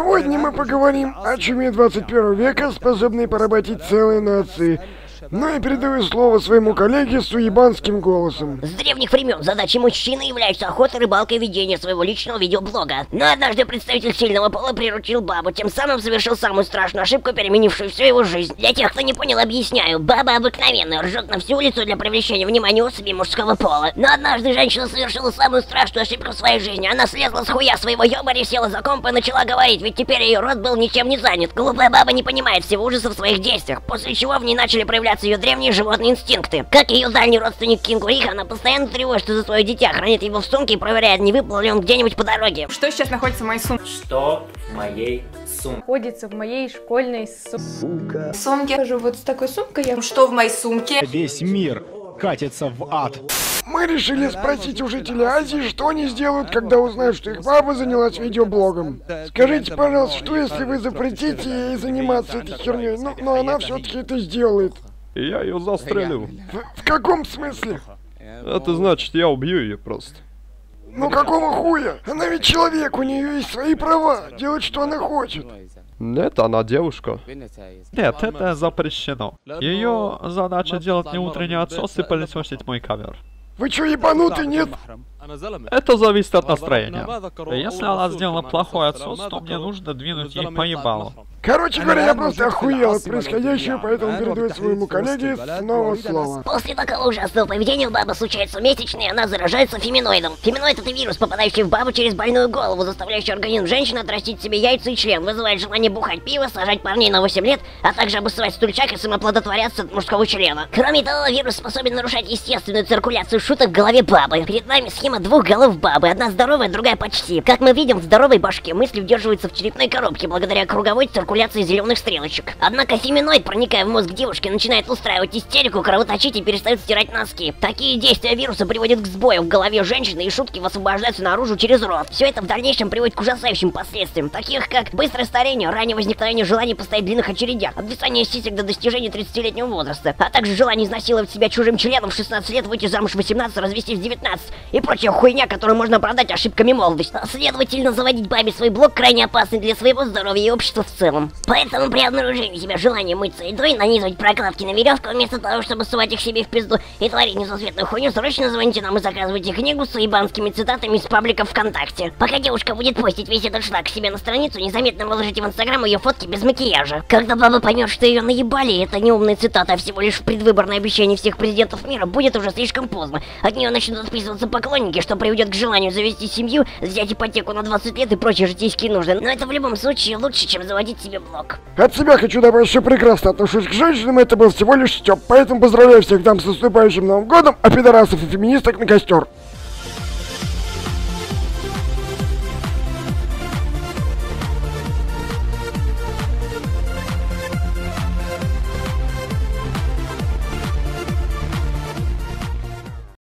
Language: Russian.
Сегодня мы поговорим о чуме 21 века, способной поработить целые нации. Ну и передаю слово своему коллеге с уебанским голосом. С древних времен задачей мужчины является охота, рыбалка и ведение своего личного видеоблога. Но однажды представитель сильного пола приручил бабу, тем самым совершил самую страшную ошибку, переменившую всю его жизнь. Для тех, кто не понял, объясняю. Баба обыкновенная, ржет на всю улицу для привлечения внимания особей мужского пола. Но однажды женщина совершила самую страшную ошибку в своей жизни. Она слезла с хуя своего ёбаря, села за комп и начала говорить, ведь теперь ее рот был ничем не занят. Глупая баба не понимает всего ужаса в своих действиях, после чего в ней начали проявляться проявляться ее древние животные инстинкты. Как ее дальний родственник Кингурих, она постоянно тревожится за свое дитя, хранит его в сумке и проверяет, не выпал ли он где-нибудь по дороге. Что сейчас находится в моей сумке? Что в моей сумке? Находится в моей школьной сумке. Сумке. Хожу вот с такой сумкой. Я... Что в моей сумке? Весь мир катится в ад. Мы решили спросить у жителей Азии, что они сделают, когда узнают, что их баба занялась видеоблогом. Скажите, пожалуйста, что если вы запретите ей заниматься этой херней? Ну, но она все-таки это сделает. И я ее застрелю. В, в каком смысле? Это значит, я убью ее просто. Ну какого хуя? Она ведь человек, у нее есть свои права, делать что она хочет. Нет, она девушка. Нет, это запрещено. Ее задача делать не утренний отсос и пылесосить мой кавер. Вы что, ебанутый, нет? Это зависит от настроения. Если она сделала плохой отсос, то мне нужно двинуть ей по ебалу. Короче говоря, я просто охуел от происходящего, поэтому передаю своему коллеге снова слово. После такого ужасного поведения у бабы случаются месячные, и она заражается феминоидом. Феминоид это вирус, попадающий в бабу через больную голову, заставляющий организм женщины отрастить себе яйца и член, вызывает желание бухать пиво, сажать парней на 8 лет, а также обоссывать стульчак и самоплодотворяться от мужского члена. Кроме того, вирус способен нарушать естественную циркуляцию шуток в голове бабы. Перед нами схема двух голов бабы, одна здоровая, другая почти. Как мы видим, в здоровой башке мысли удерживаются в черепной коробке благодаря круговой циркуляции циркуляции зеленых стрелочек. Однако феминоид, проникая в мозг девушки, начинает устраивать истерику, кровоточить и перестает стирать носки. Такие действия вируса приводят к сбою в голове женщины и шутки высвобождаются наружу через рот. Все это в дальнейшем приводит к ужасающим последствиям, таких как быстрое старение, раннее возникновение желания постоять в длинных очередях, обвисание сисек до достижения 30-летнего возраста, а также желание изнасиловать себя чужим членом в 16 лет, выйти замуж в 18, развестись в 19 и прочая хуйня, которую можно продать ошибками молодости. Следовательно, заводить бабе свой блог крайне опасный для своего здоровья и общества в целом. Поэтому при обнаружении себя желания мыться едой, нанизывать прокладки на веревку, вместо того, чтобы сувать их себе в пизду и творить несусветную хуйню, срочно звоните нам и заказывайте книгу с ебанскими цитатами из паблика ВКонтакте. Пока девушка будет постить весь этот шлак себе на страницу, незаметно выложите в Инстаграм ее фотки без макияжа. Когда баба поймет, что ее наебали, это не умная цитата, а всего лишь предвыборное обещание всех президентов мира, будет уже слишком поздно. От нее начнут отписываться поклонники, что приведет к желанию завести семью, взять ипотеку на 20 лет и прочие житейские нужды. Но это в любом случае лучше, чем заводить себе блог. От себя хочу добавить, что прекрасно отношусь к женщинам, это был всего лишь Степ. Поэтому поздравляю всех там с наступающим Новым Годом, а пидорасов и феминисток на костер.